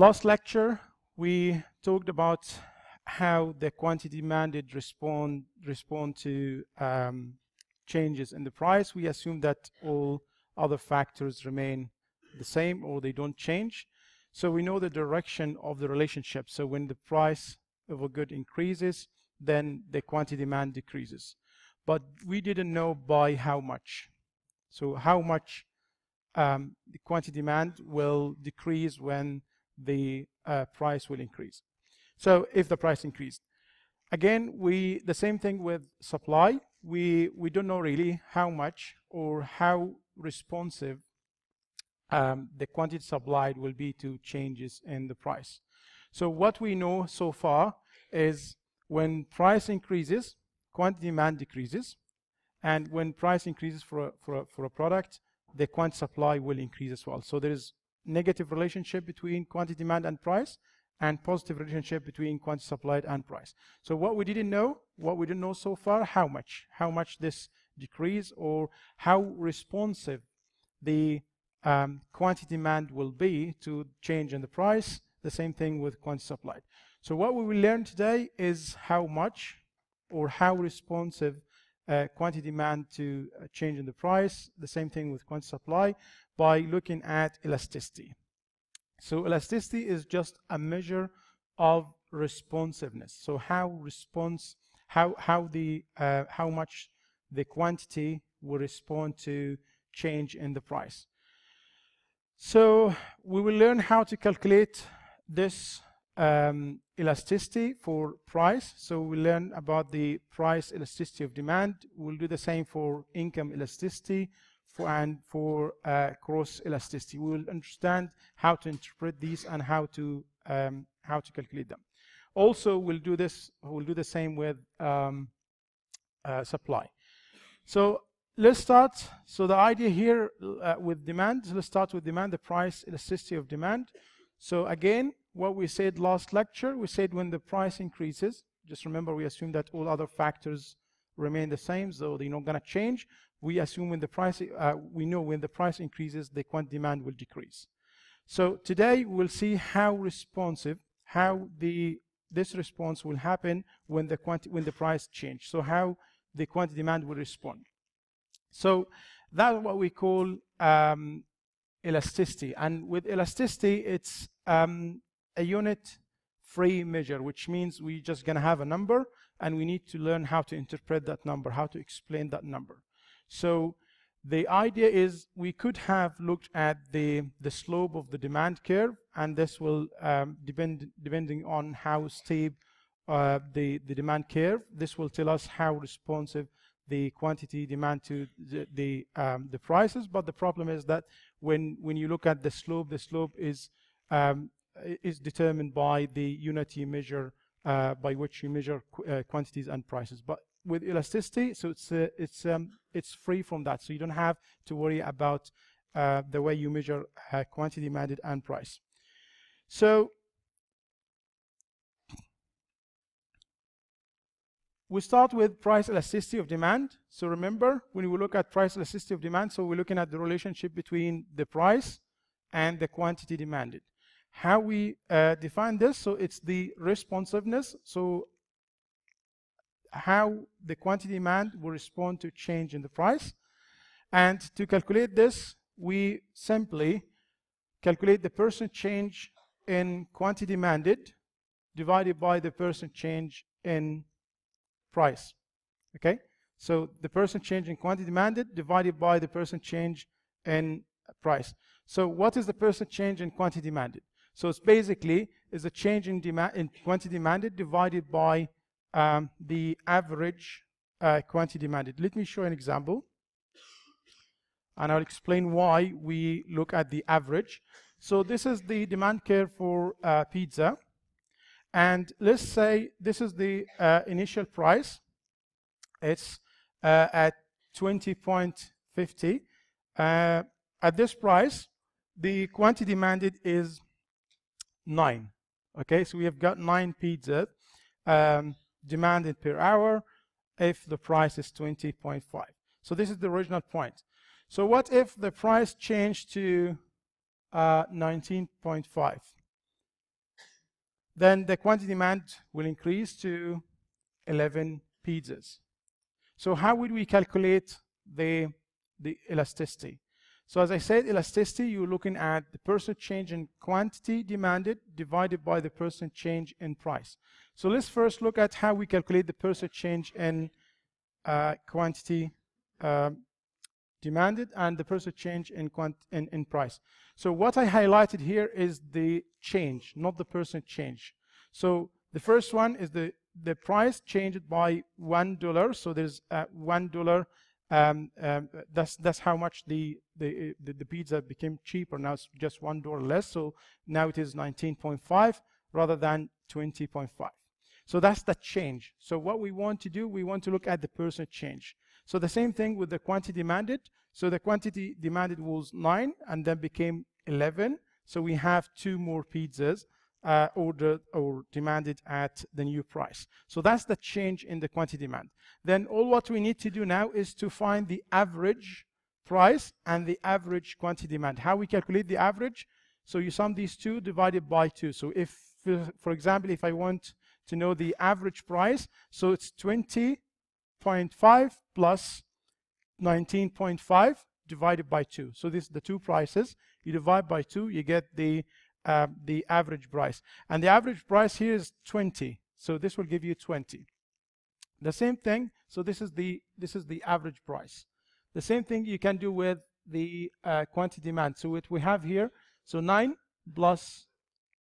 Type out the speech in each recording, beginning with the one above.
Last lecture, we talked about how the quantity demanded respond respond to um, changes in the price. We assume that all other factors remain the same or they don't change. So we know the direction of the relationship. So when the price of a good increases, then the quantity demand decreases. But we didn't know by how much. So how much um, the quantity demand will decrease when the uh, price will increase. So if the price increased. Again, we the same thing with supply. We we don't know really how much or how responsive um, the quantity supplied will be to changes in the price. So what we know so far is when price increases, quantity demand decreases, and when price increases for a, for a, for a product, the quantity supply will increase as well. So there is negative relationship between quantity demand and price, and positive relationship between quantity supplied and price. So what we didn't know, what we didn't know so far, how much, how much this decrease or how responsive the um, quantity demand will be to change in the price. The same thing with quantity supplied. So what we will learn today is how much or how responsive uh, quantity demand to uh, change in the price. The same thing with quantity supply by looking at elasticity. So elasticity is just a measure of responsiveness. So how response, how how the uh, how much the quantity will respond to change in the price. So we will learn how to calculate this um, elasticity for price. So we learn about the price elasticity of demand. We'll do the same for income elasticity for, and for uh, cross elasticity. We will understand how to interpret these and how to um, how to calculate them. Also, we'll do this. We'll do the same with um, uh, supply. So let's start. So the idea here uh, with demand, let's start with demand, the price elasticity of demand. So again, what we said last lecture, we said when the price increases, just remember we assume that all other factors remain the same, so they're not going to change. We assume when the price, uh, we know when the price increases, the quantity demand will decrease. So today we'll see how responsive, how the this response will happen when the quantity when the price change. So how the quantity demand will respond. So that's what we call um, elasticity. And with elasticity, it's um, a unit free measure, which means we're just going to have a number and we need to learn how to interpret that number, how to explain that number. So the idea is we could have looked at the, the slope of the demand curve, and this will um, depend depending on how steep uh, the, the demand curve. This will tell us how responsive the quantity demand to the the, um, the prices. But the problem is that when when you look at the slope, the slope is um, is determined by the unity measure uh, by which you measure qu uh, quantities and prices. But with elasticity, so it's uh, it's um, it's free from that. So you don't have to worry about uh, the way you measure uh, quantity demanded and price. So we start with price elasticity of demand. So remember, when we look at price elasticity of demand, so we're looking at the relationship between the price and the quantity demanded. How we uh, define this, so it's the responsiveness. So how the quantity demand will respond to change in the price. And to calculate this, we simply calculate the percent change in quantity demanded divided by the percent change in price. Okay? So the percent change in quantity demanded divided by the percent change in price. So what is the percent change in quantity demanded? So it's basically is a change in demand in quantity demanded divided by um, the average uh, quantity demanded. Let me show an example. And I'll explain why we look at the average. So this is the demand curve for uh, pizza. And let's say this is the uh, initial price. It's uh, at 20.50. Uh, at this price, the quantity demanded is 9. Okay, so we have got 9 pizzas. Um, demanded per hour if the price is 20.5. So this is the original point. So what if the price changed to uh, 19.5? then the quantity demand will increase to 11 pizzas. So how would we calculate the, the elasticity? So as I said, elasticity, you're looking at the percent change in quantity demanded divided by the percent change in price. So let's first look at how we calculate the percent change in uh, quantity um, demanded and the percent change in, in, in price. So what I highlighted here is the change, not the percent change. So the first one is the, the price changed by $1. So there's uh, $1 um, um, that's that's how much the, the the, the pizza became cheaper. Now it's just one dollar less. So now it is 19.5 rather than 20.5. So that's the change. So what we want to do, we want to look at the percent change. So the same thing with the quantity demanded. So the quantity demanded was nine and then became 11. So we have two more pizzas uh, ordered or demanded at the new price. So that's the change in the quantity demand. Then all what we need to do now is to find the average price and the average quantity demand. How we calculate the average? So you sum these two divided by two. So if, for example, if I want to know the average price, so it's 20.5 plus 19.5 divided by 2. So this is the two prices. You divide by 2, you get the uh, the average price. And the average price here is 20. So this will give you 20. The same thing, so this is the this is the average price. The same thing you can do with the uh, quantity demand. So what we have here, so 9 plus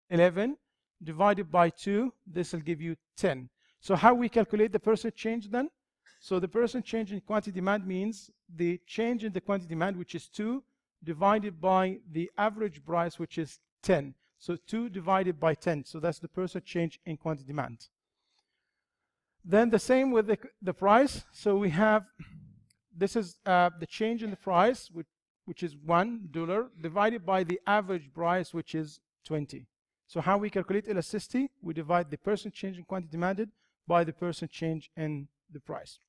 11 divided by 2, this will give you 10. So how we calculate the percent change then? So the percent change in quantity demand means the change in the quantity demand, which is 2, divided by the average price, which is 10. So 2 divided by 10. So that's the percent change in quantity demand. Then the same with the, the price. So we have, this is uh, the change in the price, which, which is $1 divided by the average price, which is 20. So how we calculate elasticity? We divide the percent change in quantity demanded by the percent change in the price.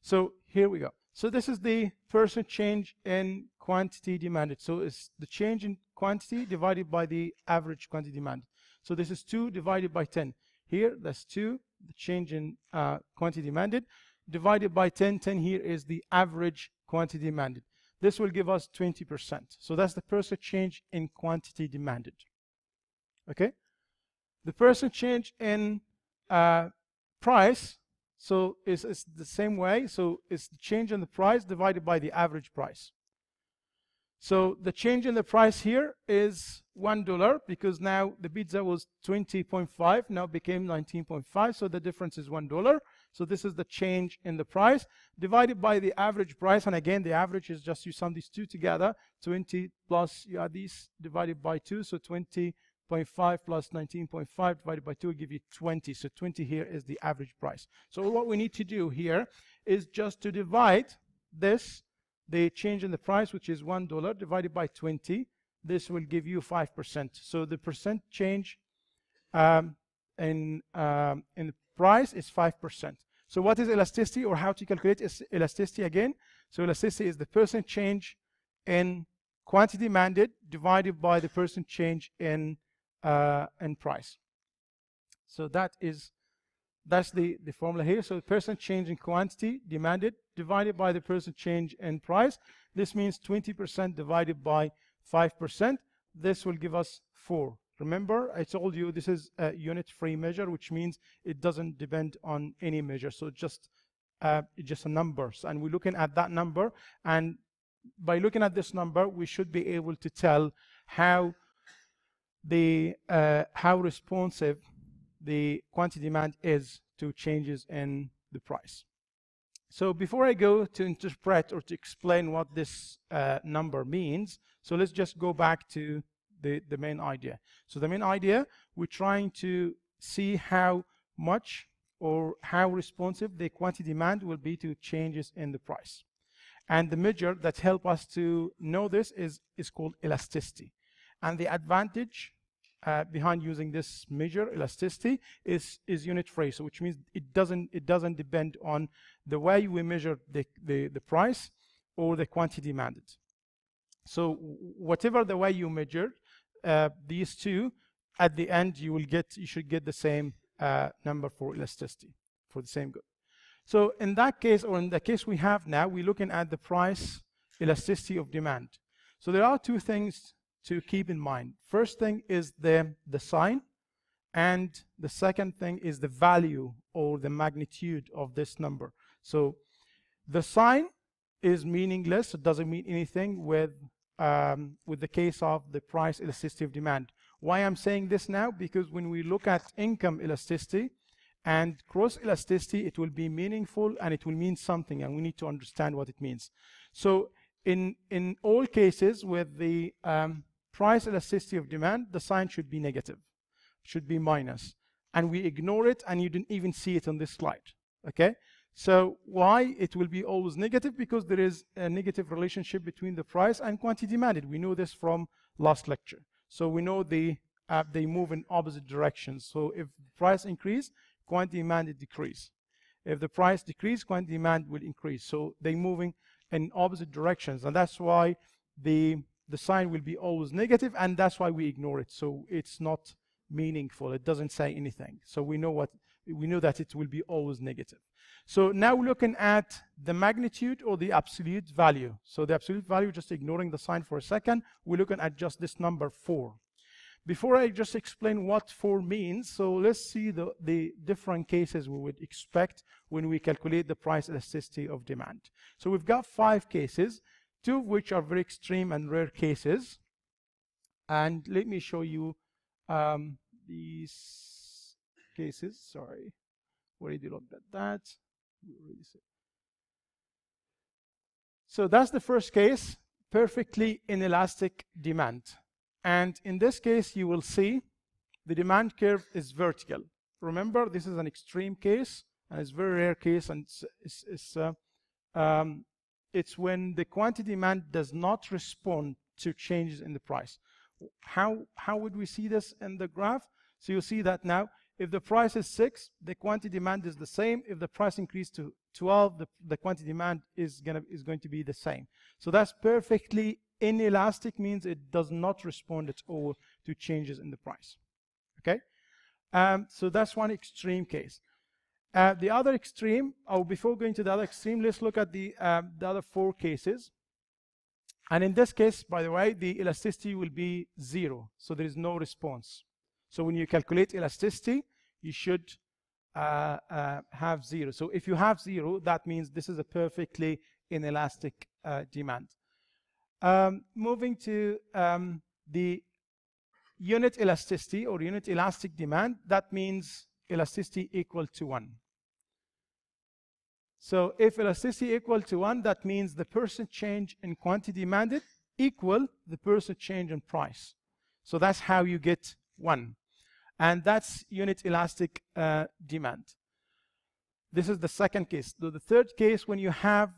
So here we go. So this is the percent change in quantity demanded. So it's the change in quantity divided by the average quantity demanded. So this is 2 divided by 10. Here, that's 2, the change in uh, quantity demanded, divided by 10. 10 here is the average quantity demanded. This will give us 20%. So that's the percent change in quantity demanded. Okay? The percent change in uh, price so it's, it's the same way. So it's the change in the price divided by the average price. So the change in the price here is $1 because now the pizza was 20.5, now became 19.5, so the difference is $1. So this is the change in the price divided by the average price. And again, the average is just you sum these two together, 20 plus you add these divided by 2, so 20 0.5 plus 19.5 divided by 2 will give you 20. So 20 here is the average price. So what we need to do here is just to divide this, the change in the price, which is $1, divided by 20. This will give you 5%. So the percent change um, in, um, in the price is 5%. So what is elasticity or how to calculate elasticity again? So elasticity is the percent change in quantity demanded divided by the percent change in and price. So that is that's the, the formula here. So the percent change in quantity demanded divided by the percent change in price. This means 20% divided by 5%. This will give us 4. Remember, I told you this is a unit-free measure, which means it doesn't depend on any measure. So just uh, just a number. And we're looking at that number. And by looking at this number, we should be able to tell how the uh, how responsive the quantity demand is to changes in the price. So before I go to interpret or to explain what this uh, number means, so let's just go back to the, the main idea. So the main idea, we're trying to see how much or how responsive the quantity demand will be to changes in the price. And the measure that help us to know this is, is called elasticity. And the advantage uh, behind using this measure, elasticity, is, is unit free. So which means it doesn't, it doesn't depend on the way we measure the, the, the price or the quantity demanded. So whatever the way you measure uh, these two, at the end you will get you should get the same uh, number for elasticity for the same good. So in that case, or in the case we have now, we're looking at the price elasticity of demand. So there are two things to keep in mind. First thing is the, the sign, and the second thing is the value or the magnitude of this number. So the sign is meaningless. It doesn't mean anything with, um, with the case of the price elasticity of demand. Why I'm saying this now? Because when we look at income elasticity and cross elasticity, it will be meaningful and it will mean something and we need to understand what it means. So in, in all cases with the um, price elasticity of demand, the sign should be negative, should be minus. And we ignore it and you didn't even see it on this slide, okay? So why it will be always negative? Because there is a negative relationship between the price and quantity demanded. We know this from last lecture. So we know they, uh, they move in opposite directions. So if price increase, quantity demanded decrease. If the price decrease, quantity demand will increase. So they moving in opposite directions. And that's why the, the sign will be always negative, and that's why we ignore it. So it's not meaningful. It doesn't say anything. So we know what we know that it will be always negative. So now we're looking at the magnitude or the absolute value. So the absolute value, just ignoring the sign for a second, we're looking at just this number 4. Before I just explain what 4 means, so let's see the, the different cases we would expect when we calculate the price elasticity of demand. So we've got five cases, two of which are very extreme and rare cases. And let me show you um, these cases. Sorry, where did already looked at that. So that's the first case, perfectly inelastic demand. And in this case, you will see the demand curve is vertical. Remember, this is an extreme case, and it's very rare case, and it's, it's, it's, uh, um, it's when the quantity demand does not respond to changes in the price. How, how would we see this in the graph? So you'll see that now, if the price is 6, the quantity demand is the same. If the price increased to 12, the, the quantity demand is, gonna, is going to be the same. So that's perfectly inelastic means it does not respond at all to changes in the price. Okay? Um, so that's one extreme case. Uh, the other extreme, oh, before going to the other extreme, let's look at the, um, the other four cases. And in this case, by the way, the elasticity will be zero. So there is no response. So when you calculate elasticity, you should uh, uh, have zero. So if you have zero, that means this is a perfectly inelastic uh, demand. Um, moving to um, the unit elasticity or unit elastic demand, that means elasticity equal to 1. So if elasticity equal to 1, that means the percent change in quantity demanded equal the percent change in price. So that's how you get 1. And that's unit elastic uh, demand. This is the second case. So the third case, when you have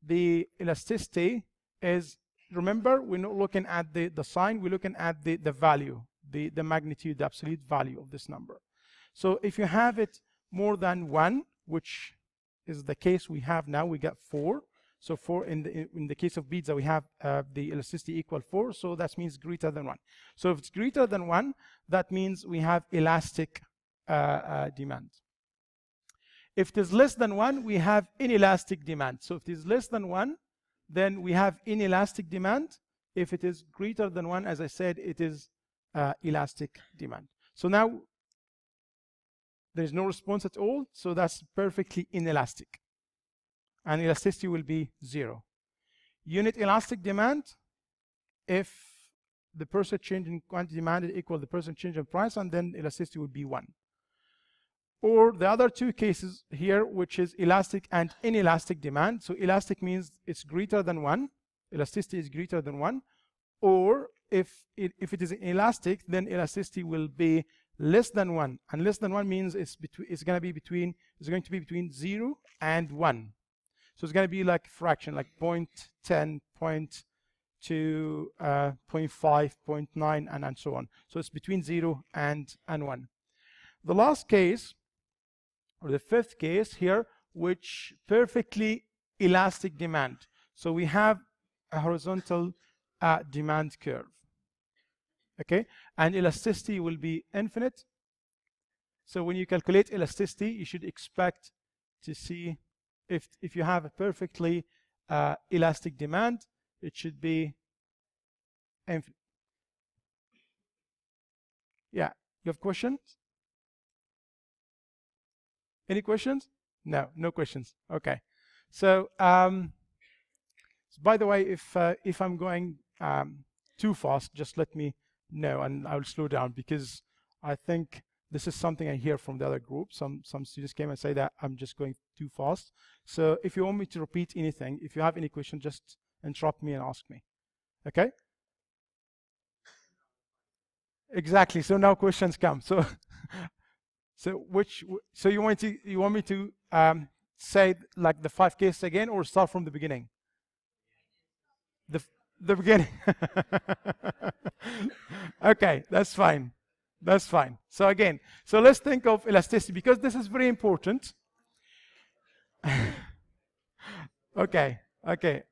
the elasticity is remember, we're not looking at the, the sign, we're looking at the, the value, the, the magnitude, the absolute value of this number. So if you have it more than one, which is the case we have now, we got four. So 4 in the in the case of beads, that we have uh, the elasticity equal four, so that means greater than one. So if it's greater than one, that means we have elastic uh, uh, demand. If it is less than one, we have inelastic demand. So if it is less than one, then we have inelastic demand. If it is greater than one, as I said, it is uh, elastic demand. So now there is no response at all, so that's perfectly inelastic. And elasticity will be zero. Unit elastic demand, if the percent change in quantity demanded equal the percent change in price, and then elasticity would be one or the other two cases here, which is elastic and inelastic demand. So elastic means it's greater than one, elasticity is greater than one, or if it, if it is elastic, then elasticity will be less than one, and less than one means it's between it's going to be between it's going to be between zero and one. So it's going to be like fraction, like 0 0.10, 0.2, uh, 0.5, 0.9, and, and so on. So it's between 0 and, and 1. The last case or the fifth case here, which perfectly elastic demand. So we have a horizontal uh, demand curve. Okay? And elasticity will be infinite. So when you calculate elasticity, you should expect to see if, if you have a perfectly uh, elastic demand, it should be infinite. Yeah, you have questions? Any questions? No, no questions. Okay. So, um, so by the way, if uh, if I'm going um, too fast, just let me know, and I will slow down because I think this is something I hear from the other group. Some some students came and say that I'm just going too fast. So if you want me to repeat anything, if you have any question, just interrupt me and ask me. Okay? Exactly. So now questions come. So so which so you want to you want me to um, say like the five cases again or start from the beginning? The the beginning. okay, that's fine. That's fine. So again, so let's think of elasticity because this is very important. okay, okay,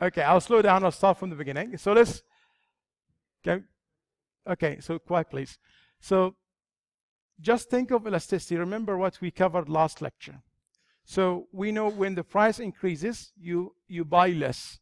okay. I'll slow down. I'll start from the beginning. So let's go. Okay, so quiet, please. So just think of elasticity. Remember what we covered last lecture. So we know when the price increases, you you buy less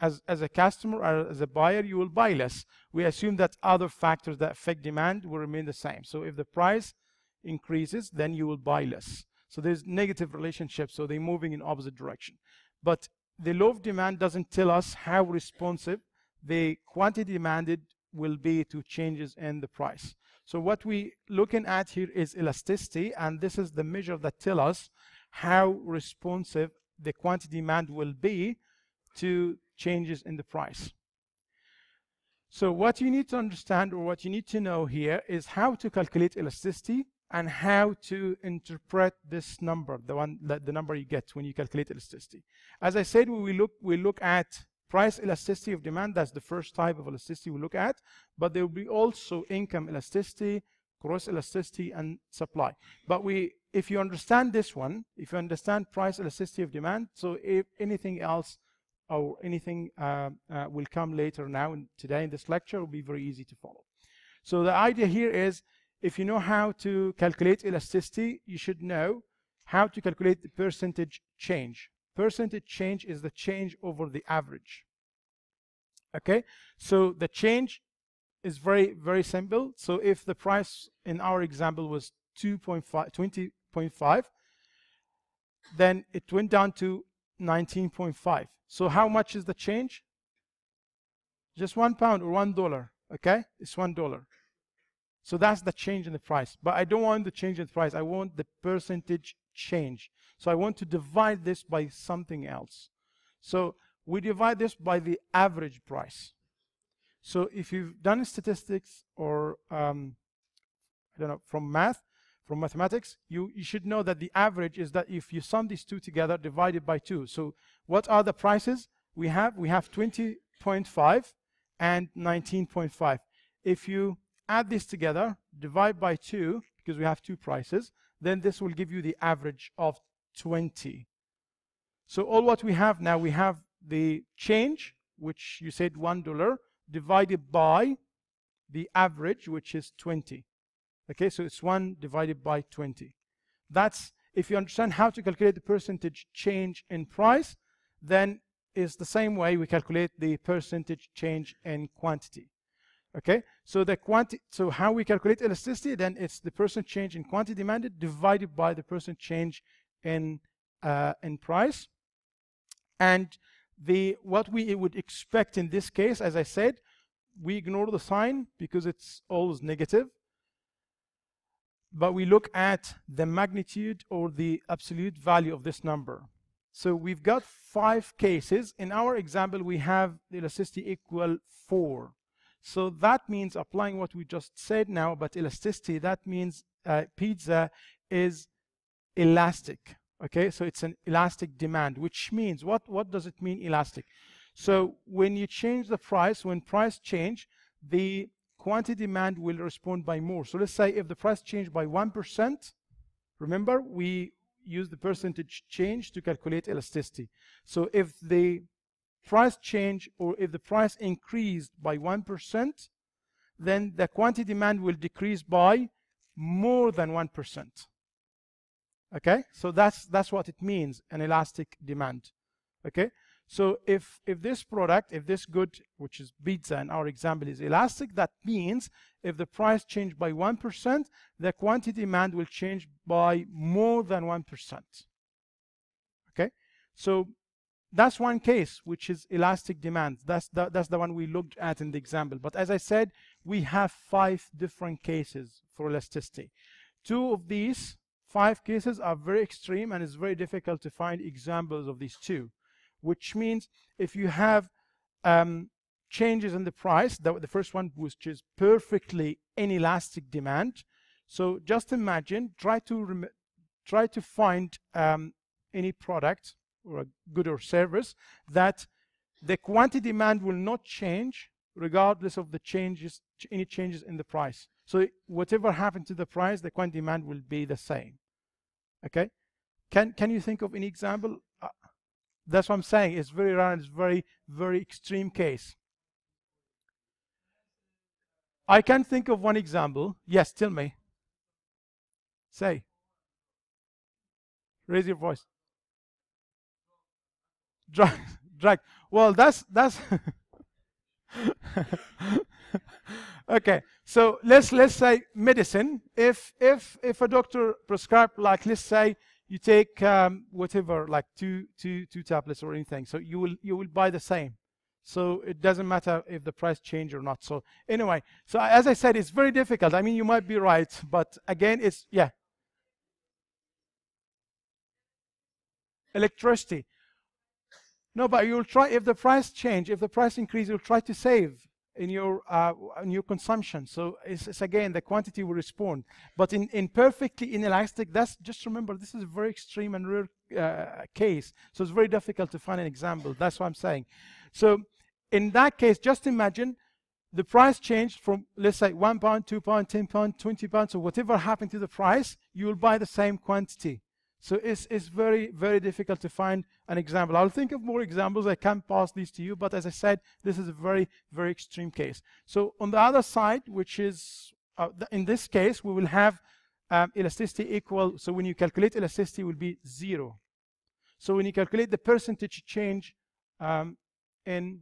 as, as a customer or as a buyer, you will buy less. We assume that other factors that affect demand will remain the same. So if the price increases, then you will buy less. So there's negative relationship, so they're moving in opposite direction. But the law of demand doesn't tell us how responsive the quantity demanded will be to changes in the price. So what we looking at here is elasticity, and this is the measure that tell us how responsive the quantity demand will be to changes in the price. So what you need to understand or what you need to know here is how to calculate elasticity and how to interpret this number, the one that the number you get when you calculate elasticity. As I said, we look we look at price elasticity of demand. That's the first type of elasticity we look at. But there will be also income elasticity, cross elasticity, and supply. But we, if you understand this one, if you understand price elasticity of demand, so if anything else or anything uh, uh, will come later now and today in this lecture will be very easy to follow. So the idea here is if you know how to calculate elasticity, you should know how to calculate the percentage change. Percentage change is the change over the average. Okay, so the change is very, very simple. So if the price in our example was 2.5, 20.5, then it went down to 19.5. So how much is the change? Just one pound or one dollar. Okay, it's one dollar. So that's the change in the price. But I don't want the change in the price. I want the percentage change. So I want to divide this by something else. So we divide this by the average price. So if you've done statistics or um, I don't know from math, from mathematics, you, you should know that the average is that if you sum these two together divided by 2. So what are the prices we have? We have 20.5 and 19.5. If you add this together, divide by 2, because we have two prices, then this will give you the average of 20. So all what we have now, we have the change, which you said $1, divided by the average, which is 20. Okay, so it's 1 divided by 20. That's, if you understand how to calculate the percentage change in price, then it's the same way we calculate the percentage change in quantity. Okay, so the quantity, so how we calculate elasticity, then it's the percent change in quantity demanded divided by the percent change in uh, in price. And the what we would expect in this case, as I said, we ignore the sign because it's always negative but we look at the magnitude or the absolute value of this number. So we've got five cases. In our example, we have the elasticity equal 4. So that means applying what we just said now about elasticity, that means uh, pizza is elastic. Okay, so it's an elastic demand, which means, what, what does it mean elastic? So when you change the price, when price change, the quantity demand will respond by more. So let's say if the price changed by 1%, remember we use the percentage change to calculate elasticity. So if the price change or if the price increased by 1%, then the quantity demand will decrease by more than 1%. Okay, so that's that's what it means, an elastic demand. Okay, so if if this product, if this good, which is pizza in our example, is elastic, that means if the price changed by 1%, the quantity demand will change by more than 1%. Okay, so that's one case, which is elastic demand. That's the, that's the one we looked at in the example. But as I said, we have five different cases for elasticity. Two of these five cases are very extreme and it's very difficult to find examples of these two, which means if you have um, changes in the price, the, the first one which is perfectly inelastic demand. So just imagine, try to try to find um, any product or a good or service that the quantity demand will not change regardless of the changes, any changes in the price. So whatever happened to the price, the quantity demand will be the same. Okay? Can, can you think of any example? That's what I'm saying. It's very rare it's very, very extreme case. I can think of one example. Yes, tell me. Say. Raise your voice drag drag well that's that's okay so let's let's say medicine if if if a doctor prescribed like let's say you take um, whatever like two two two tablets or anything so you will you will buy the same. So it doesn't matter if the price change or not. So anyway so as i said it's very difficult. I mean you might be right but again it's yeah. Electricity. No, but you'll try, if the price change, if the price increase, you'll try to save in your uh, in your consumption. So it's, it's, again, the quantity will respond. But in, in perfectly inelastic, that's just remember, this is a very extreme and rare uh, case. So it's very difficult to find an example. That's what I'm saying. So in that case, just imagine the price changed from, let's say, one pound, two pound, 10 pound, 20 pounds, so whatever happened to the price, you will buy the same quantity. So it's, it's very, very difficult to find an example. I'll think of more examples. I can pass these to you, but as I said, this is a very, very extreme case. So on the other side, which is, uh, in this case, we will have um, elasticity equal, so when you calculate elasticity, will be zero. So when you calculate the percentage change um, in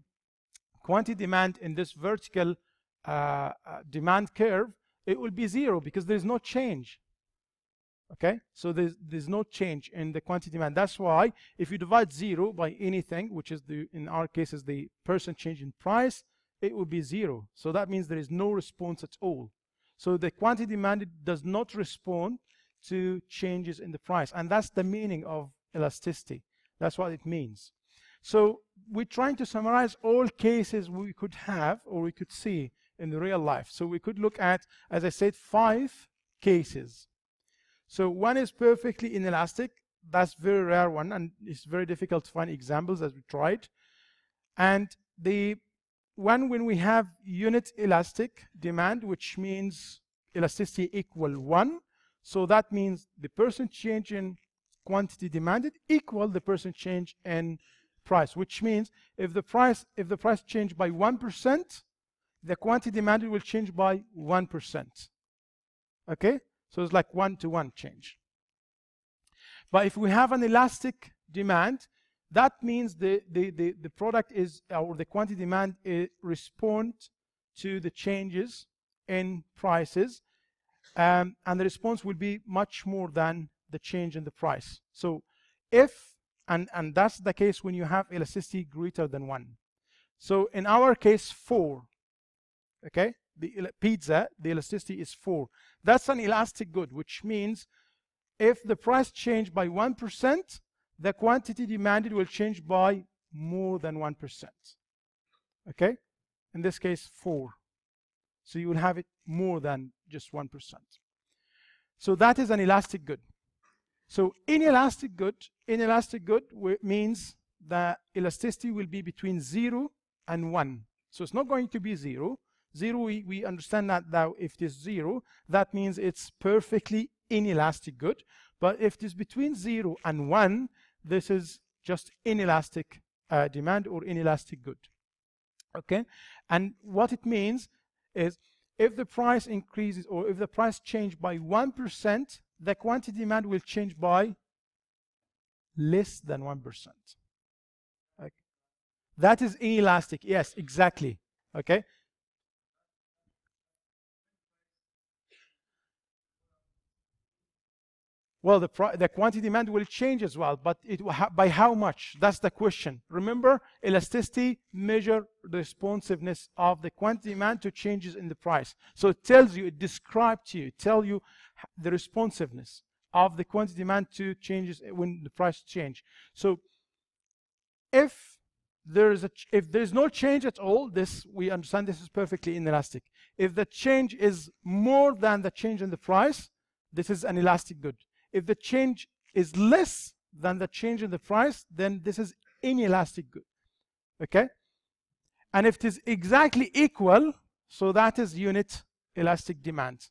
quantity demand in this vertical uh, uh, demand curve, it will be zero because there's no change. Okay, so there's, there's no change in the quantity demand. That's why if you divide zero by anything, which is the in our case is the percent change in price, it would be zero. So that means there is no response at all. So the quantity demanded does not respond to changes in the price. And that's the meaning of elasticity. That's what it means. So we're trying to summarize all cases we could have or we could see in real life. So we could look at, as I said, five cases so one is perfectly inelastic. That's very rare one, and it's very difficult to find examples as we tried. And the one when we have unit elastic demand, which means elasticity equal one. So that means the percent change in quantity demanded equal the percent change in price, which means if the price if the price change by 1%, the quantity demanded will change by 1%. Okay? So it's like one-to-one change. But if we have an elastic demand, that means the, the, the, the product is, or the quantity demand respond to the changes in prices, um, and the response will be much more than the change in the price. So if, and, and that's the case when you have elasticity greater than one. So in our case, four, okay? The pizza, the elasticity is 4. That's an elastic good, which means if the price changed by 1%, the quantity demanded will change by more than 1%. Okay? In this case, 4. So you will have it more than just 1%. So that is an elastic good. So inelastic good, inelastic good means the elasticity will be between 0 and 1. So it's not going to be 0. Zero, we, we understand that now if it is zero, that means it's perfectly inelastic good. But if it is between zero and one, this is just inelastic uh, demand or inelastic good. Okay, and what it means is if the price increases or if the price change by 1%, the quantity demand will change by less than 1%. Okay. That is inelastic. Yes, exactly. Okay. Well, the, the quantity demand will change as well, but it by how much? That's the question. Remember, elasticity measure the responsiveness of the quantity demand to changes in the price. So it tells you, it describes to you, it tells you the responsiveness of the quantity demand to changes when the price change. So if there is a if there's no change at all, this we understand this is perfectly inelastic. If the change is more than the change in the price, this is an elastic good. If the change is less than the change in the price, then this is inelastic good. Okay? And if it is exactly equal, so that is unit elastic demand.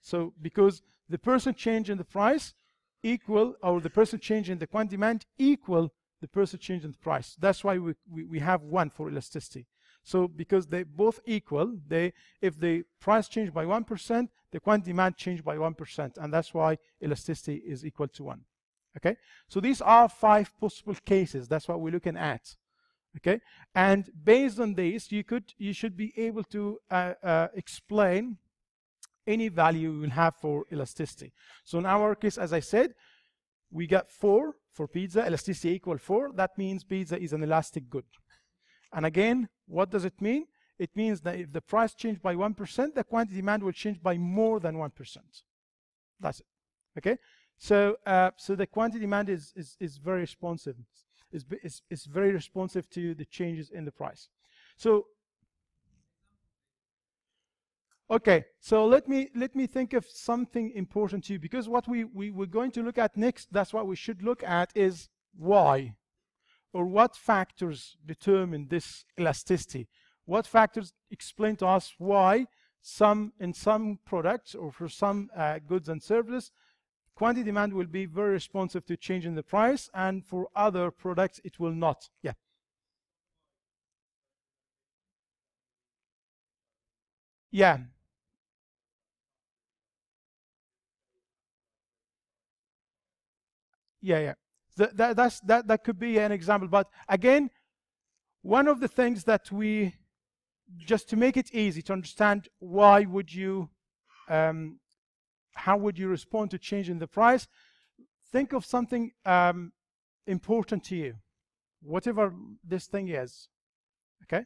So because the percent change in the price equal, or the percent change in the quantity demand equal the percent change in the price. That's why we, we, we have one for elasticity. So because they both equal, they if the price change by 1%, the quantity demand change by 1%, and that's why elasticity is equal to 1. Okay? So these are five possible cases. That's what we're looking at. Okay? And based on this, you could you should be able to uh, uh, explain any value you will have for elasticity. So in our case, as I said, we got 4 for pizza, elasticity equal 4. That means pizza is an elastic good. And again, what does it mean? It means that if the price changed by 1%, the quantity demand will change by more than 1%. That's it. Okay? So, uh, so the quantity demand is, is, is very responsive. It's, it's, it's very responsive to the changes in the price. So, okay, so let me let me think of something important to you because what we, we we're going to look at next, that's what we should look at is why or what factors determine this elasticity? What factors explain to us why some in some products or for some uh, goods and services, quantity demand will be very responsive to change in the price, and for other products it will not. Yeah. Yeah. Yeah, yeah. That, that, that's, that, that could be an example. But again, one of the things that we, just to make it easy to understand why would you, um, how would you respond to change in the price, think of something um, important to you, whatever this thing is, okay?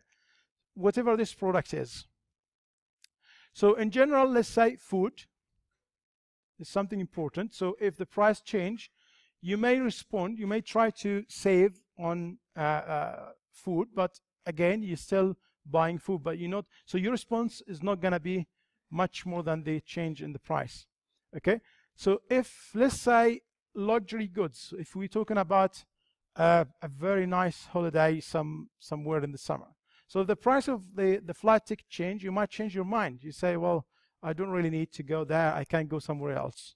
Whatever this product is. So in general, let's say food is something important. So if the price change, you may respond, you may try to save on uh, uh, food, but again, you're still buying food, but you're not, so your response is not going to be much more than the change in the price. Okay? So if, let's say, luxury goods, if we're talking about uh, a very nice holiday some somewhere in the summer. So the price of the, the flight ticket change, you might change your mind. You say, well, I don't really need to go there. I can go somewhere else.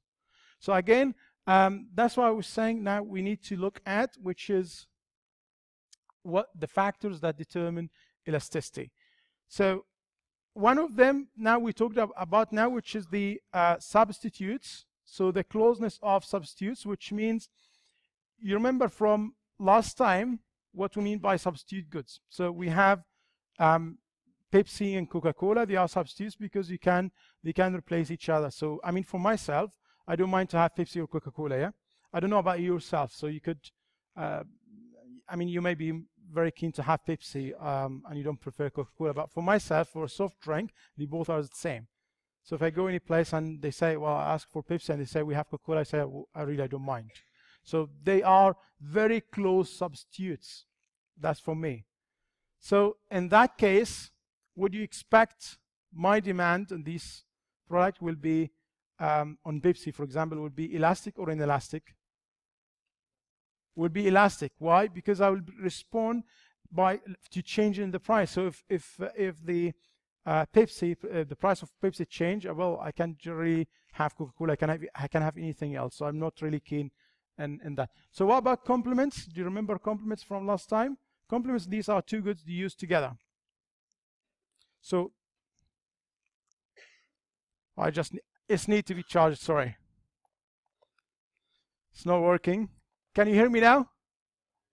So again, um, that's why I was saying now we need to look at, which is what the factors that determine elasticity. So one of them now we talked about now, which is the uh, substitutes. So the closeness of substitutes, which means you remember from last time what we mean by substitute goods. So we have um, Pepsi and Coca-Cola. They are substitutes because you can they can replace each other. So I mean, for myself, I don't mind to have Pepsi or Coca-Cola, yeah? I don't know about yourself, so you could, uh, I mean, you may be very keen to have Pepsi um, and you don't prefer Coca-Cola, but for myself, for a soft drink, they both are the same. So if I go any place and they say, well, I ask for Pepsi and they say we have Coca-Cola, I say, I really don't mind. So they are very close substitutes. That's for me. So in that case, would you expect my demand on this product will be um, on Pepsi, for example, would be elastic or inelastic? Would be elastic. Why? Because I will respond by to change in the price. So if if if the uh, Pepsi, uh, the price of Pepsi change, uh, well, I can't really have Coca-Cola. I can have I can have anything else. So I'm not really keen in, in that. So what about complements? Do you remember complements from last time? Complements. These are two goods you use together. So I just it's need to be charged. Sorry, it's not working. Can you hear me now?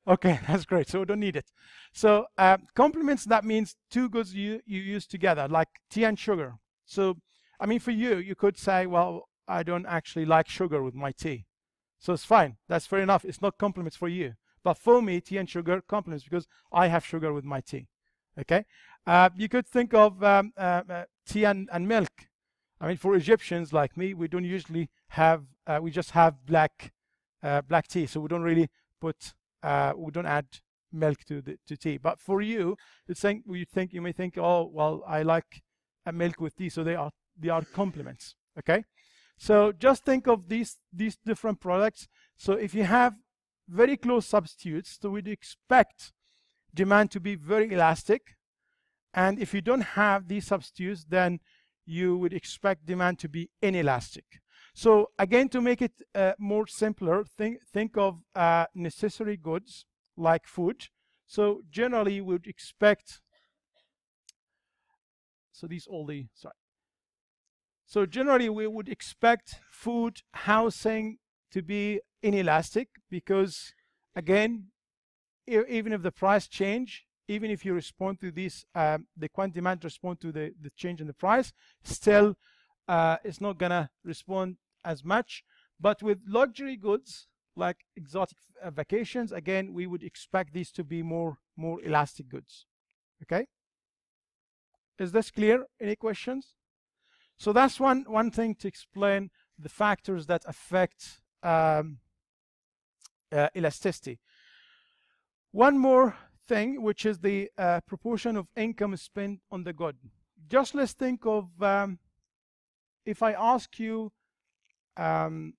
Okay, that's great. So we don't need it. So uh, complements, that means two goods you, you use together, like tea and sugar. So, I mean, for you, you could say, well, I don't actually like sugar with my tea. So it's fine. That's fair enough. It's not complements for you. But for me, tea and sugar complements because I have sugar with my tea. Okay? Uh, you could think of um, uh, uh tea and, and milk. I mean, for Egyptians like me, we don't usually have, uh, we just have black, uh, black tea. So we don't really put uh, we don't add milk to the to tea. But for you, it's saying you think you may think, oh well, I like a milk with tea, so they are they are complements. Okay, so just think of these these different products. So if you have very close substitutes, so we'd expect demand to be very elastic. And if you don't have these substitutes, then you would expect demand to be inelastic. So again, to make it uh, more simpler, think, think of uh, necessary goods like food. So generally, we would expect, so these all the, sorry. So generally, we would expect food, housing to be inelastic because, again, even if the price change, even if you respond to this, um, the quantity demand respond to the, the change in the price, still uh, it's not gonna respond as much. But with luxury goods like exotic uh, vacations, again, we would expect these to be more, more elastic goods. Okay? Is this clear? Any questions? So that's one, one thing to explain the factors that affect um, uh, elasticity. One more thing, which is the uh, proportion of income spent on the good. Just let's think of um, if I ask you um,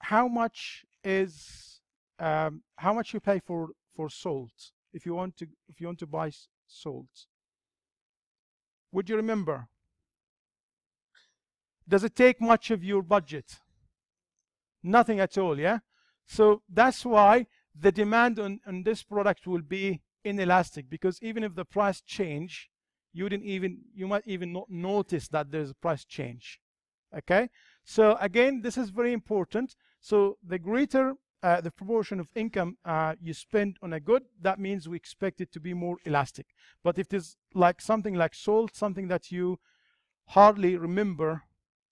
how much is um, how much you pay for for salt if you want to if you want to buy salt? Would you remember? Does it take much of your budget? Nothing at all yeah? So that's why the demand on, on this product will be inelastic because even if the price change you didn't even you might even not notice that there's a price change okay so again, this is very important. So the greater uh, the proportion of income uh, you spend on a good, that means we expect it to be more elastic. But if it is like something like salt, something that you hardly remember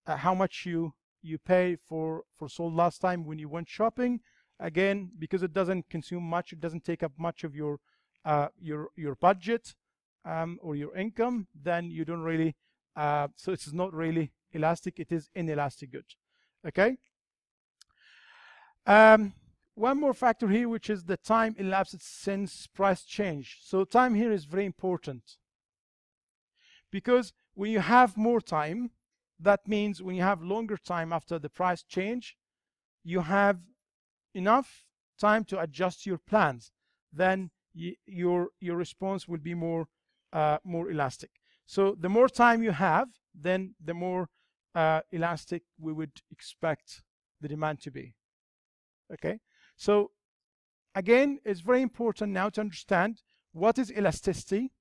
uh, how much you you pay for for salt last time when you went shopping, again because it doesn't consume much, it doesn't take up much of your uh, your your budget um, or your income, then you don't really. Uh, so it's not really elastic, it is inelastic good. Okay? Um, one more factor here, which is the time elapsed since price change. So time here is very important. Because when you have more time, that means when you have longer time after the price change, you have enough time to adjust your plans. Then your your response will be more uh, more elastic. So the more time you have, then the more uh, elastic we would expect the demand to be. Okay, so again, it's very important now to understand what is elasticity.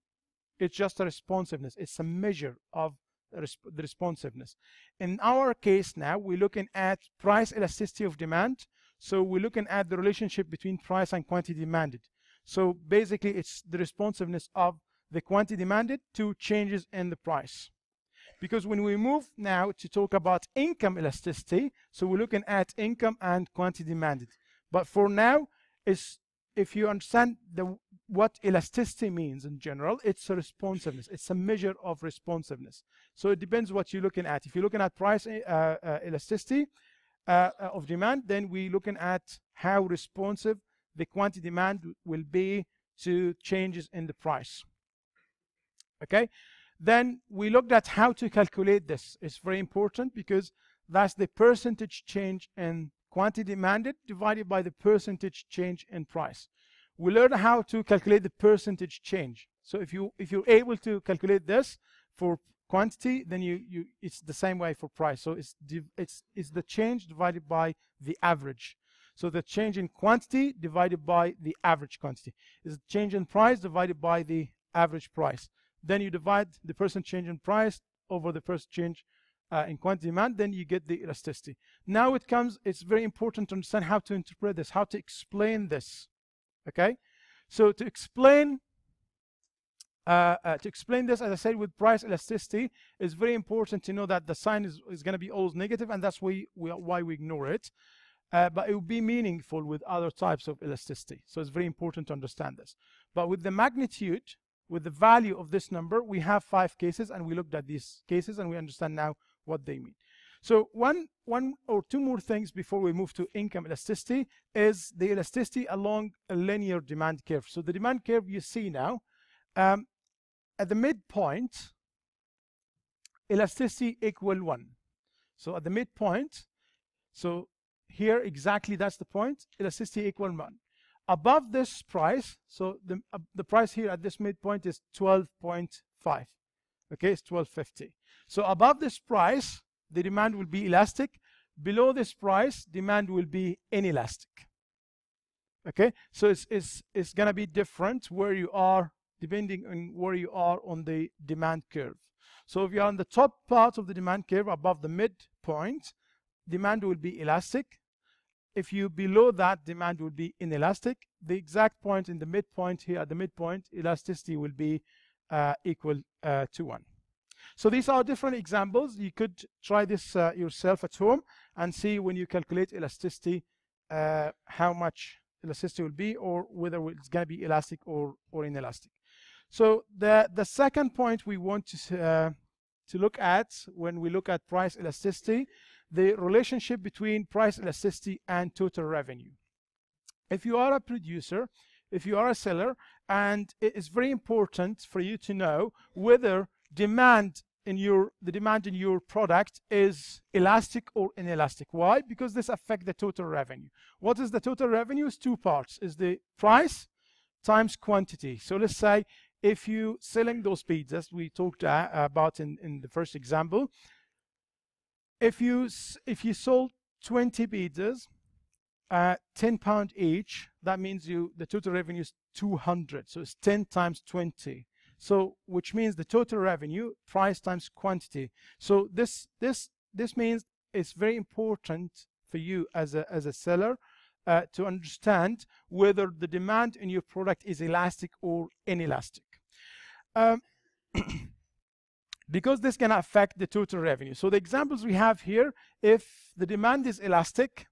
It's just a responsiveness. It's a measure of the responsiveness. In our case now, we're looking at price elasticity of demand. So we're looking at the relationship between price and quantity demanded. So basically, it's the responsiveness of the quantity demanded to changes in the price. Because when we move now to talk about income elasticity, so we're looking at income and quantity demanded. But for now, if you understand the, what elasticity means in general, it's a responsiveness. It's a measure of responsiveness. So it depends what you're looking at. If you're looking at price uh, uh, elasticity uh, uh of demand, then we're looking at how responsive the quantity demand will be to changes in the price. Okay, then we looked at how to calculate this. It's very important because that's the percentage change in quantity demanded divided by the percentage change in price. We learned how to calculate the percentage change. So if you if you're able to calculate this for quantity, then you you it's the same way for price. So it's it's it's the change divided by the average. So the change in quantity divided by the average quantity is the change in price divided by the average price. Then you divide the percent change in price over the percent change uh, in quantity demand, then you get the elasticity. Now it comes, it's very important to understand how to interpret this, how to explain this, okay? So to explain uh, uh, to explain this, as I said, with price elasticity, it's very important to know that the sign is, is going to be always negative, and that's why we, why we ignore it. Uh, but it will be meaningful with other types of elasticity. So it's very important to understand this. But with the magnitude, with the value of this number, we have five cases, and we looked at these cases, and we understand now what they mean. So one, one or two more things before we move to income elasticity is the elasticity along a linear demand curve. So the demand curve you see now, um, at the midpoint, elasticity equal 1. So at the midpoint, so here exactly that's the point, elasticity equal 1. Above this price, so the, uh, the price here at this midpoint is 12.5. Okay, it's 12.50. So above this price, the demand will be elastic. Below this price, demand will be inelastic. Okay, so it's, it's, it's going to be different where you are depending on where you are on the demand curve. So if you're on the top part of the demand curve above the midpoint, demand will be elastic. If you below that, demand would be inelastic. The exact point in the midpoint here at the midpoint, elasticity will be uh, equal uh, to 1. So these are different examples. You could try this uh, yourself at home and see when you calculate elasticity uh, how much elasticity will be or whether it's going to be elastic or, or inelastic. So the, the second point we want to, uh, to look at when we look at price elasticity, the relationship between price elasticity and total revenue. If you are a producer, if you are a seller, and it is very important for you to know whether demand in your the demand in your product is elastic or inelastic. Why? Because this affects the total revenue. What is the total revenue? It's two parts. Is the price times quantity. So let's say if you selling those pizzas we talked uh, about in, in the first example, if you if you sold 20 pizzas, uh, 10 pound each, that means you the total revenue is 200. So it's 10 times 20. So which means the total revenue price times quantity. So this this this means it's very important for you as a as a seller uh, to understand whether the demand in your product is elastic or inelastic. Um, because this can affect the total revenue. So the examples we have here, if the demand is elastic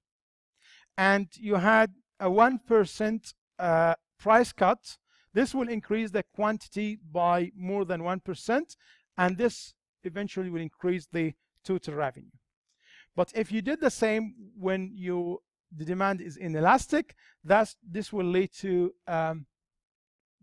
and you had a 1% uh, price cut, this will increase the quantity by more than 1%, and this eventually will increase the total revenue. But if you did the same when you the demand is inelastic, that's, this will lead to um,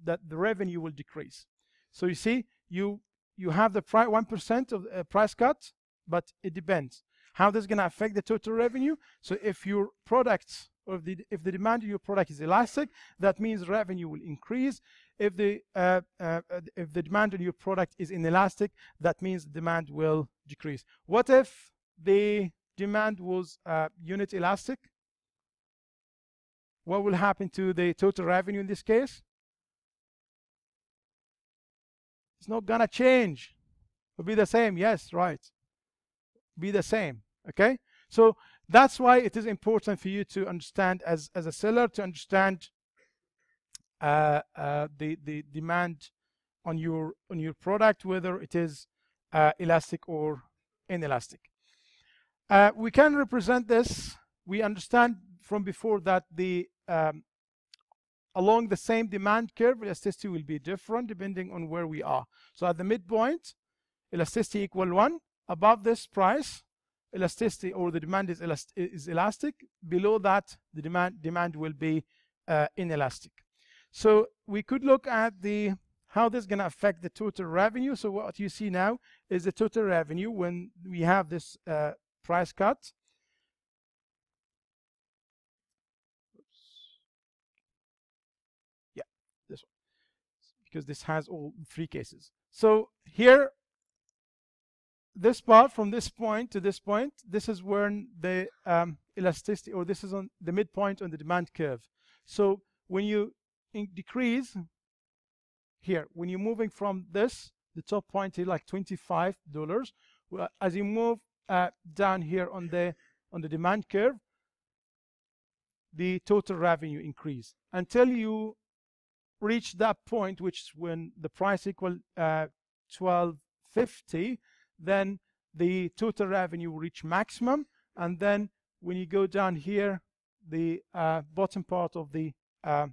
that the revenue will decrease. So you see, you you have the price one percent of uh, price cut, but it depends how this is going to affect the total revenue. So if your product or the, if the demand of your product is elastic, that means revenue will increase. If the uh, uh, uh if the demand on your product is inelastic, that means demand will decrease. What if the demand was uh, unit elastic? What will happen to the total revenue in this case? It's not gonna change. It'll be the same. Yes, right. Be the same. Okay. So that's why it is important for you to understand as as a seller to understand uh, uh, the the demand on your on your product, whether it is uh, elastic or inelastic. Uh, we can represent this. We understand from before that the um, along the same demand curve, elasticity will be different depending on where we are. So at the midpoint, elasticity equal 1. Above this price, elasticity or the demand is, elast is elastic. Below that, the demand, demand will be uh, inelastic. So we could look at the how this is going to affect the total revenue. So what you see now is the total revenue when we have this uh, price cut. Because this has all three cases. So here, this part from this point to this point, this is when the um, elasticity, or this is on the midpoint on the demand curve. So when you decrease here, when you're moving from this, the top point is like $25, well, as you move uh, down here on the on the demand curve, the total revenue increase until you reach that point, which is when the price equal uh, 1250, then the total revenue will reach maximum. And then when you go down here, the uh, bottom part of the uh,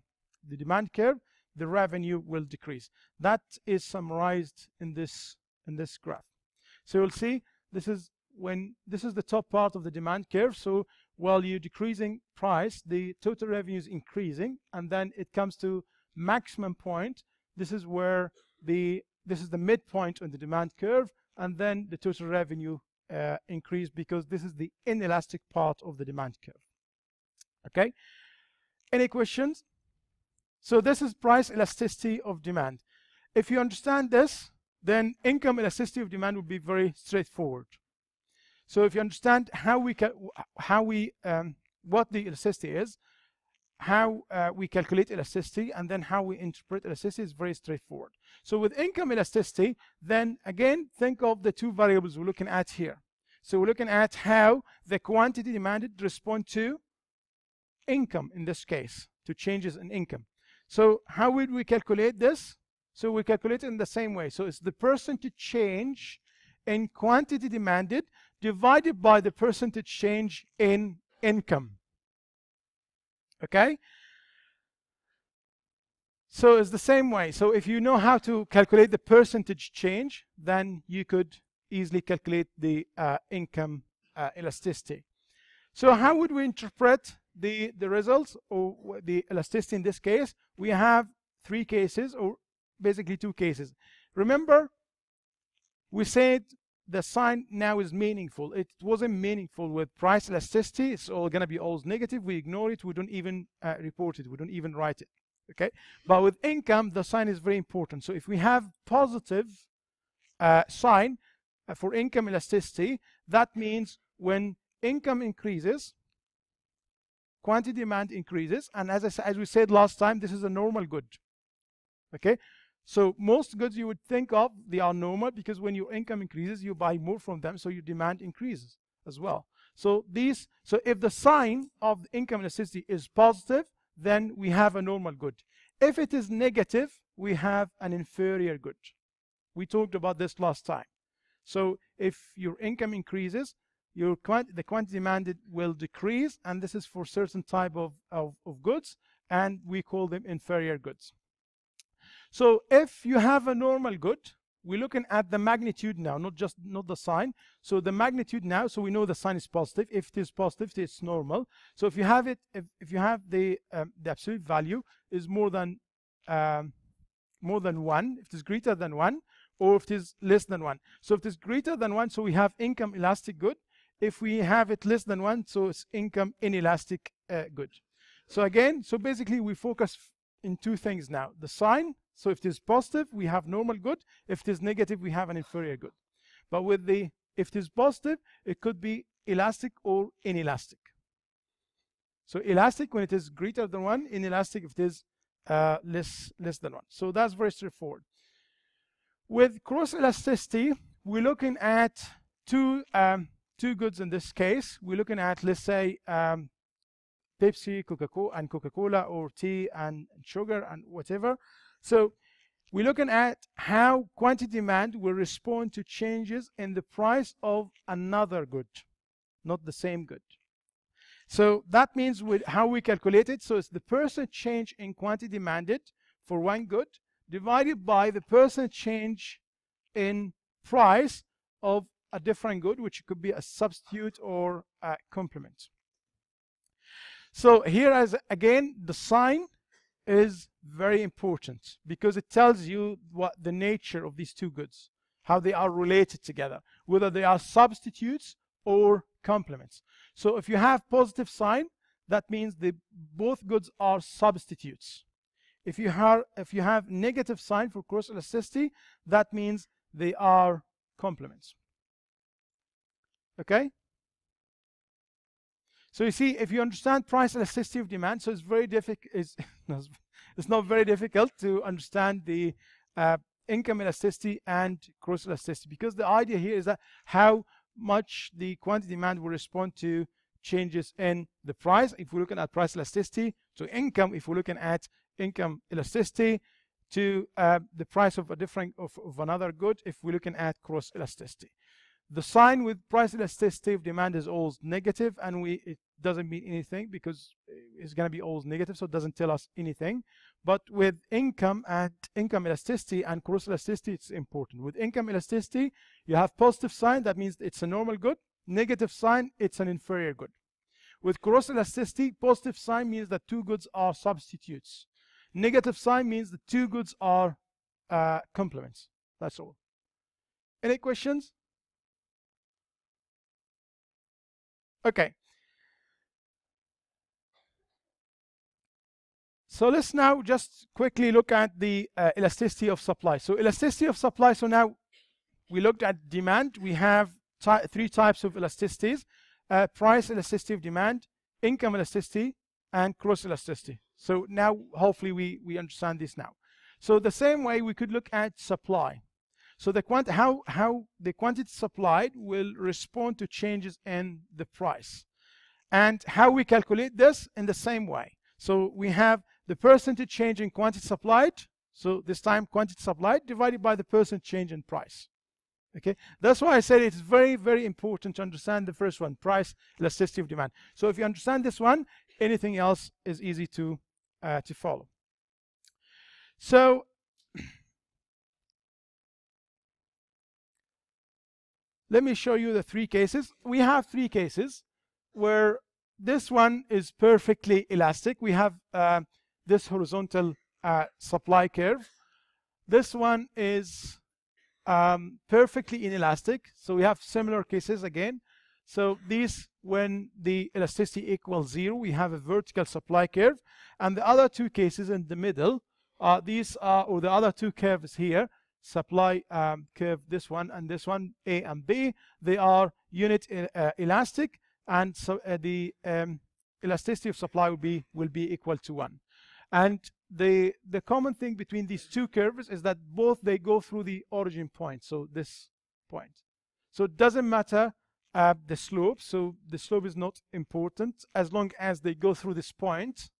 the demand curve, the revenue will decrease. That is summarized in this in this graph. So you'll see this is when this is the top part of the demand curve. So while you're decreasing price, the total revenue is increasing, and then it comes to maximum point. This is where the this is the midpoint on the demand curve, and then the total revenue uh, increase because this is the inelastic part of the demand curve. Okay. Any questions? So this is price elasticity of demand. If you understand this, then income elasticity of demand would be very straightforward. So if you understand how we can how we um, what the elasticity is, how uh, we calculate elasticity, and then how we interpret elasticity is very straightforward. So with income elasticity, then again think of the two variables we're looking at here. So we're looking at how the quantity demanded respond to income in this case, to changes in income. So how would we calculate this? So we calculate it in the same way. So it's the percentage change in quantity demanded divided by the percentage change in income. Okay? So it's the same way. So if you know how to calculate the percentage change, then you could easily calculate the uh, income uh, elasticity. So how would we interpret the, the results or the elasticity in this case? We have three cases or basically two cases. Remember, we said the sign now is meaningful. It wasn't meaningful with price elasticity. It's all going to be always negative. We ignore it. We don't even uh, report it. We don't even write it. Okay. But with income, the sign is very important. So if we have positive uh, sign uh, for income elasticity, that means when income increases, quantity demand increases. And as, I, as we said last time, this is a normal good. Okay. So most goods you would think of, they are normal because when your income increases, you buy more from them, so your demand increases as well. So these, so if the sign of the income elasticity is positive, then we have a normal good. If it is negative, we have an inferior good. We talked about this last time. So if your income increases, your quant the quantity demanded will decrease, and this is for certain type of, of, of goods, and we call them inferior goods. So if you have a normal good, we're looking at the magnitude now, not just not the sign. So the magnitude now, so we know the sign is positive. If it is positive, it's normal. So if you have it, if, if you have the um, the absolute value is more than um, more than one, if it is greater than one, or if it is less than one. So if it is greater than one, so we have income elastic good. If we have it less than one, so it's income inelastic uh, good. So again, so basically we focus in two things now: the sign so if it is positive, we have normal good. If it is negative, we have an inferior good. But with the, if it is positive, it could be elastic or inelastic. So elastic when it is greater than one, inelastic if it is uh, less, less than one. So that's very straightforward. With cross elasticity, we're looking at two, um, two goods in this case. We're looking at, let's say, um, Pepsi, Coca-Cola, and Coca-Cola, or tea and sugar and whatever. So we're looking at how quantity demand will respond to changes in the price of another good, not the same good. So that means how we calculate it, so it's the percent change in quantity demanded for one good divided by the percent change in price of a different good, which could be a substitute or a complement. So here as again the sign is very important because it tells you what the nature of these two goods, how they are related together, whether they are substitutes or complements. So if you have positive sign, that means the both goods are substitutes. If you have if you have negative sign for cross elasticity, that means they are complements. Okay? So you see, if you understand price elasticity of demand, so it's very difficult. It's, not very difficult to understand the uh, income elasticity and cross elasticity because the idea here is that how much the quantity demand will respond to changes in the price. If we're looking at price elasticity to income, if we're looking at income elasticity to uh, the price of a different of, of another good, if we're looking at cross elasticity. The sign with price elasticity of demand is always negative, and we it doesn't mean anything because it's going to be always negative, so it doesn't tell us anything. But with income and income elasticity and cross elasticity, it's important. With income elasticity, you have positive sign, that means it's a normal good. Negative sign, it's an inferior good. With cross elasticity, positive sign means that two goods are substitutes. Negative sign means the two goods are uh, complements. That's all. Any questions? Okay. So let's now just quickly look at the uh, elasticity of supply. So elasticity of supply, so now we looked at demand. We have three types of elasticities, uh, price elasticity of demand, income elasticity, and cross elasticity. So now hopefully we, we understand this now. So the same way we could look at supply. So the quant how, how the quantity supplied will respond to changes in the price. And how we calculate this in the same way. So we have the percentage change in quantity supplied, so this time quantity supplied divided by the percent change in price. Okay, that's why I said it's very, very important to understand the first one, price elasticity of demand. So if you understand this one, anything else is easy to uh, to follow. So let me show you the three cases. We have three cases where this one is perfectly elastic. We have uh, this horizontal uh, supply curve. This one is um, perfectly inelastic. So we have similar cases again. So these, when the elasticity equals zero, we have a vertical supply curve. And the other two cases in the middle, uh, these are, or the other two curves here, supply um, curve, this one and this one, A and B, they are unit uh, elastic, and so uh, the um, elasticity of supply will be will be equal to one. And the, the common thing between these two curves is that both they go through the origin point, so this point. So it doesn't matter uh, the slope, so the slope is not important. As long as they go through this point,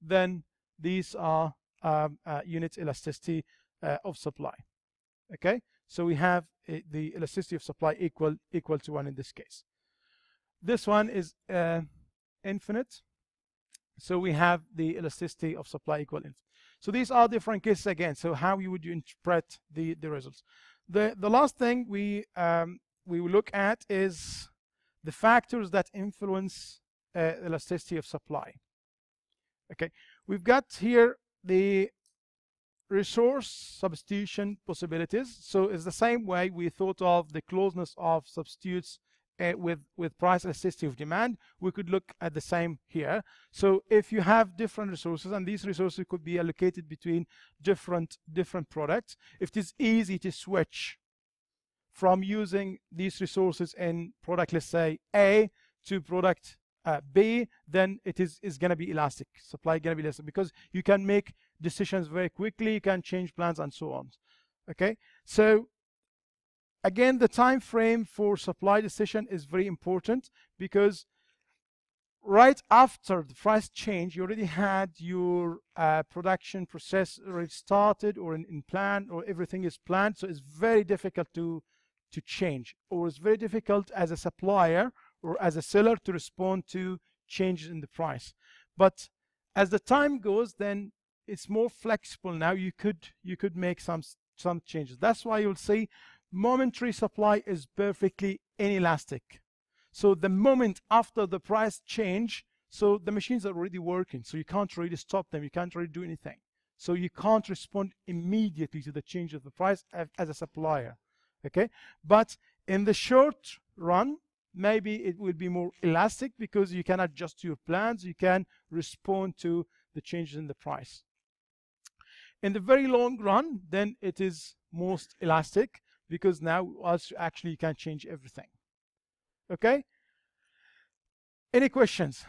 then these are um, uh, unit elasticity uh, of supply. Okay, so we have uh, the elasticity of supply equal equal to one in this case. This one is uh, infinite. So we have the elasticity of supply equal infinite. So these are different cases again. So how you would you interpret the, the results? The, the last thing we, um, we will look at is the factors that influence uh, elasticity of supply. Okay, we've got here the resource substitution possibilities. So it's the same way we thought of the closeness of substitutes uh, with, with price elasticity of demand, we could look at the same here. So if you have different resources, and these resources could be allocated between different, different products, if it is easy to switch from using these resources in product, let's say A, to product uh, B, then it is, is going to be elastic. Supply going to be elastic because you can make decisions very quickly, you can change plans and so on. Okay, so Again, the time frame for supply decision is very important because right after the price change, you already had your uh, production process already started or in, in plan or everything is planned. So it's very difficult to, to change or it's very difficult as a supplier or as a seller to respond to changes in the price. But as the time goes, then it's more flexible now. You could you could make some some changes. That's why you'll see momentary supply is perfectly inelastic. So the moment after the price change, so the machines are already working, so you can't really stop them, you can't really do anything. So you can't respond immediately to the change of the price as a supplier. Okay, but in the short run, maybe it will be more elastic because you can adjust your plans, you can respond to the changes in the price. In the very long run, then it is most elastic because now actually you can change everything. Okay? Any questions?